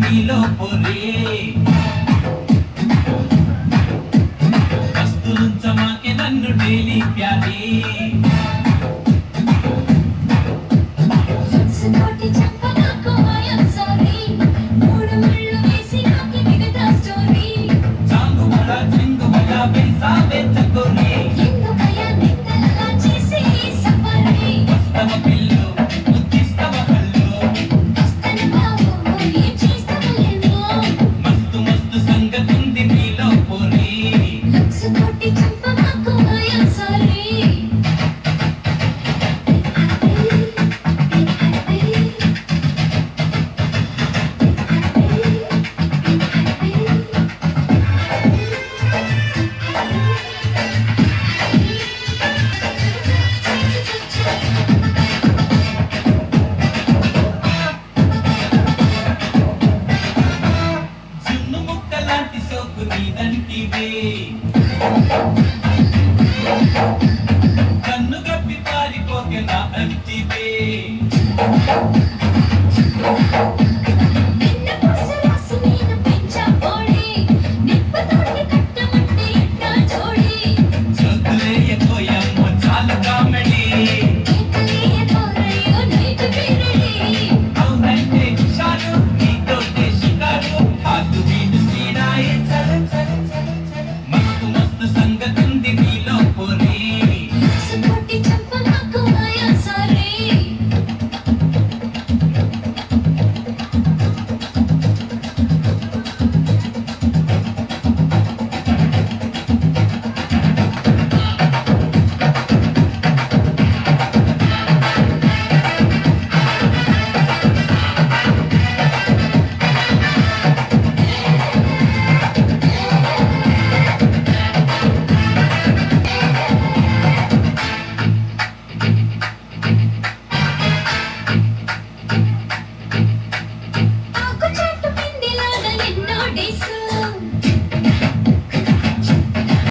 মিলো পরে వస్తులు చమాకే నన్ను డైలీ ప్యారీ చాంగు బడా చెంగు బడా బెసా బెచ్చకోరీ Bonita MTV. Monday soon.